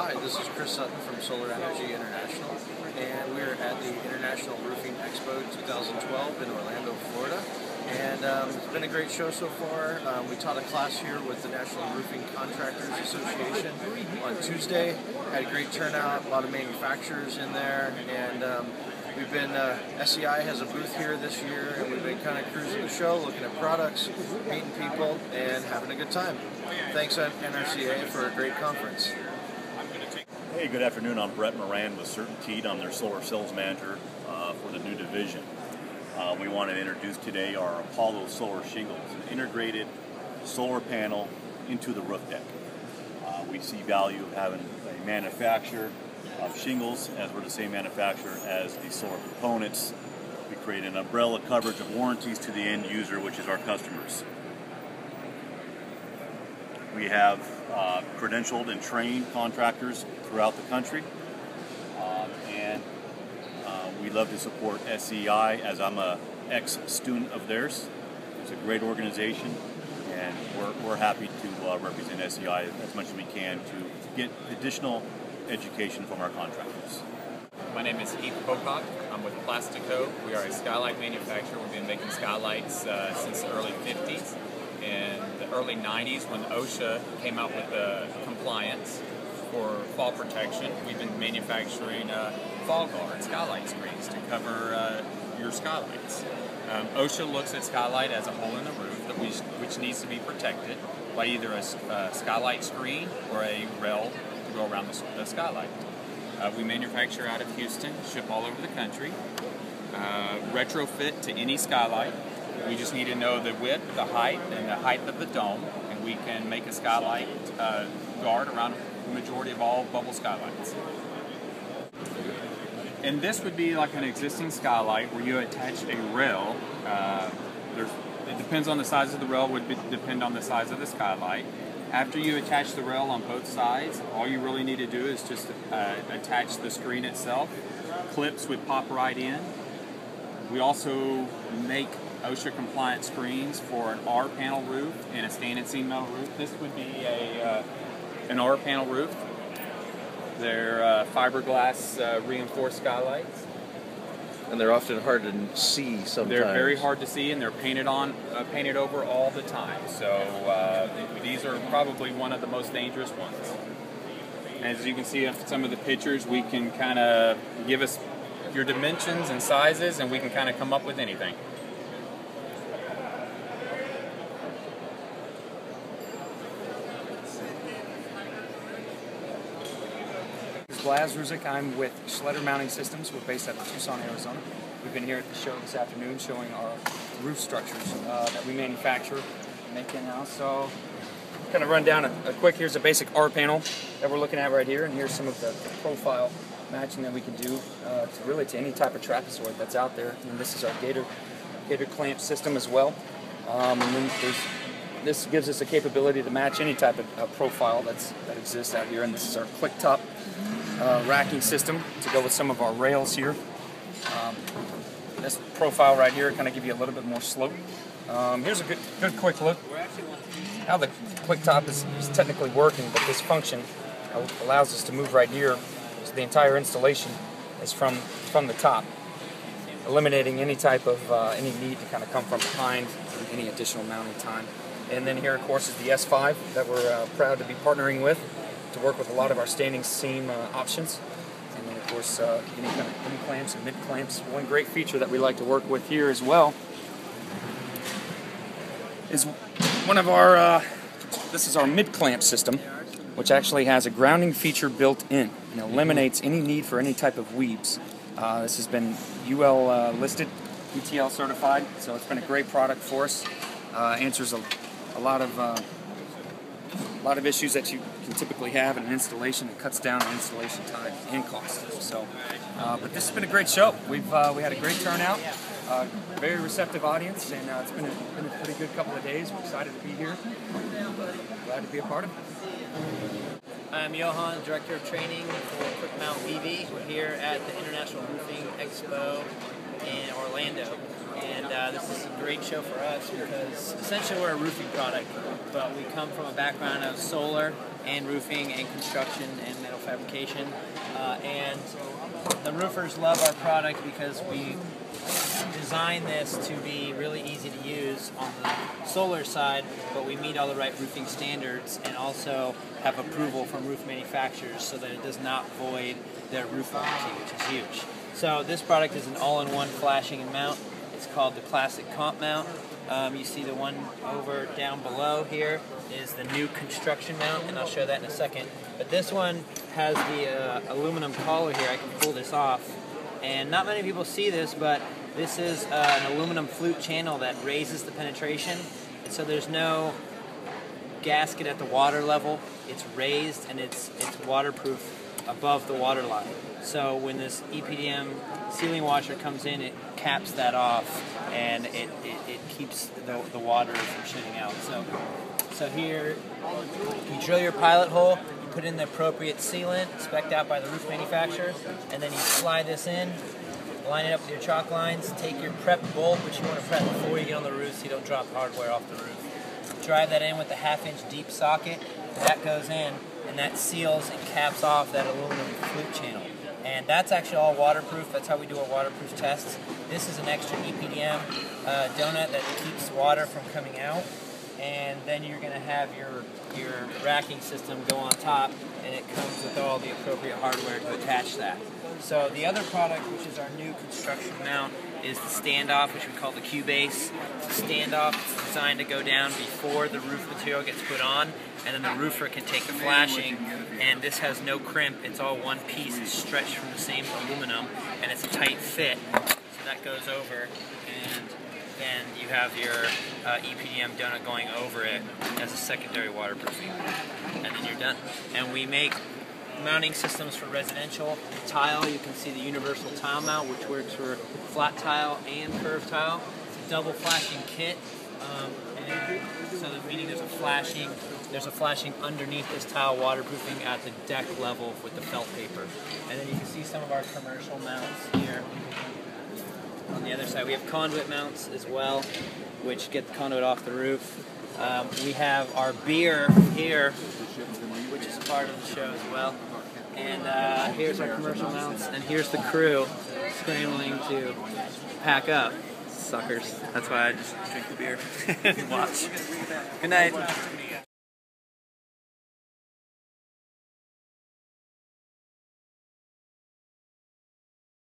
Hi, this is Chris Sutton from Solar Energy International, and we're at the International Roofing Expo 2012 in Orlando, Florida. And um, it's been a great show so far. Um, we taught a class here with the National Roofing Contractors Association on Tuesday. Had a great turnout, a lot of manufacturers in there, and um, we've been uh, SEI has a booth here this year, and we've been kind of cruising the show, looking at products, meeting people, and having a good time. Thanks NRCA for a great conference. Hey, good afternoon. I'm Brett Moran with CertainTeed. I'm their solar sales manager uh, for the new division. Uh, we want to introduce today our Apollo Solar Shingles, an integrated solar panel into the roof deck. Uh, we see value of having a manufacturer of shingles as we're the same manufacturer as the solar components. We create an umbrella coverage of warranties to the end user, which is our customers. We have uh, credentialed and trained contractors throughout the country. Uh, and uh, we love to support SEI as I'm a ex-student of theirs. It's a great organization and we're, we're happy to uh, represent SEI as much as we can to get additional education from our contractors. My name is Heath Pocock. I'm with Plasteco. We are a skylight manufacturer. We've been making skylights uh, since the early 50s in the early 90s when OSHA came out with the compliance for fall protection. We've been manufacturing uh, fall guard skylight screens to cover uh, your skylights. Um, OSHA looks at skylight as a hole in the roof that we, which needs to be protected by either a uh, skylight screen or a rail to go around the, the skylight. Uh, we manufacture out of Houston, ship all over the country, uh, retrofit to any skylight, we just need to know the width, the height, and the height of the dome, and we can make a skylight uh, guard around the majority of all bubble skylights. And this would be like an existing skylight where you attach a rail. Uh, it depends on the size of the rail, would be, depend on the size of the skylight. After you attach the rail on both sides, all you really need to do is just uh, attach the screen itself. Clips would pop right in. We also make OSHA compliant screens for an R panel roof and a standard seam metal roof. This would be a uh, an R panel roof. They're uh, fiberglass uh, reinforced skylights. And they're often hard to see sometimes. They're very hard to see, and they're painted on, uh, painted over all the time. So uh, these are probably one of the most dangerous ones. As you can see in some of the pictures, we can kind of give us your dimensions and sizes, and we can kind of come up with anything. Blaz Ruzik. I'm with Schletter Mounting Systems. We're based out of Tucson, Arizona. We've been here at the show this afternoon showing our roof structures uh, that we manufacture, and make in-house. So, kind of run down a, a, quick. Here's a basic R panel that we're looking at right here, and here's some of the profile matching that we can do uh, to really to any type of trapezoid that's out there. And this is our Gator Gator clamp system as well. Um, and then there's this gives us a capability to match any type of uh, profile that's that exists out here. And this is our click top uh, racking system to go with some of our rails here. Um, this profile right here kind of give you a little bit more slope. Um, here's a good, good quick look how the click top is, is technically working, but this function allows us to move right here. So the entire installation is from from the top, eliminating any type of uh, any need to kind of come from behind, any additional mounting time. And then here, of course, is the S5 that we're uh, proud to be partnering with to work with a lot of our standing seam uh, options. And then, of course, uh, any kind of end clamps and mid clamps. One great feature that we like to work with here as well is one of our, uh, this is our mid clamp system, which actually has a grounding feature built in and eliminates any need for any type of WEEBs. Uh, this has been UL uh, listed, ETL certified, so it's been a great product for us. answers a a lot of uh, a lot of issues that you can typically have in an installation. It cuts down on installation time and cost. So, uh, but this has been a great show. We've uh, we had a great turnout, uh, very receptive audience, and uh, it's been a, been a pretty good couple of days. We're excited to be here. Glad to be a part of it. I'm Johan, Director of Training for Quick Mount PV. We're here at the International Roofing Expo in Orlando. And uh, this is a great show for us because essentially we're a roofing product, but we come from a background of solar and roofing and construction and metal fabrication. Uh, and the roofers love our product because we designed this to be really easy to use on the solar side, but we meet all the right roofing standards and also have approval from roof manufacturers so that it does not void their roof warranty, which is huge. So this product is an all-in-one flashing and mount. It's called the Classic Comp Mount. Um, you see the one over down below here is the new construction mount, and I'll show that in a second. But this one has the uh, aluminum collar here. I can pull this off. And not many people see this, but this is uh, an aluminum flute channel that raises the penetration. So there's no gasket at the water level. It's raised and it's, it's waterproof above the water line. So when this EPDM sealing washer comes in, it caps that off and it, it, it keeps the, the water from shooting out. So, so here you drill your pilot hole, put in the appropriate sealant, spec'd out by the roof manufacturer, and then you slide this in, line it up with your chalk lines, take your prep bolt, which you want to prep before you get on the roof so you don't drop hardware off the roof. Drive that in with a half inch deep socket, that goes in, and that seals and caps off that aluminum flute channel. And that's actually all waterproof. That's how we do our waterproof tests. This is an extra EPDM uh, donut that keeps water from coming out. And then you're going to have your, your racking system go on top, and it comes with all the appropriate hardware to attach that. So the other product, which is our new construction mount, is the standoff, which we call the Q-base. It's a standoff it's designed to go down before the roof material gets put on, and then the roofer can take the flashing, and this has no crimp. It's all one piece. It's stretched from the same aluminum, and it's a tight fit. So that goes over, and then you have your uh, EPDM donut going over it as a secondary waterproofing, and then you're done. And we make mounting systems for residential tile. You can see the universal tile mount, which works for flat tile and curved tile. It's a double flashing kit. Um, and so meaning there's a flashing, there's a flashing underneath this tile waterproofing at the deck level with the felt paper. And then you can see some of our commercial mounts here. Side, we have conduit mounts as well, which get the conduit off the roof. Um, we have our beer here, which is part of the show as well. And uh, here's our commercial mounts, and here's the crew scrambling to pack up. Suckers. That's why I just drink the beer and watch. Good night.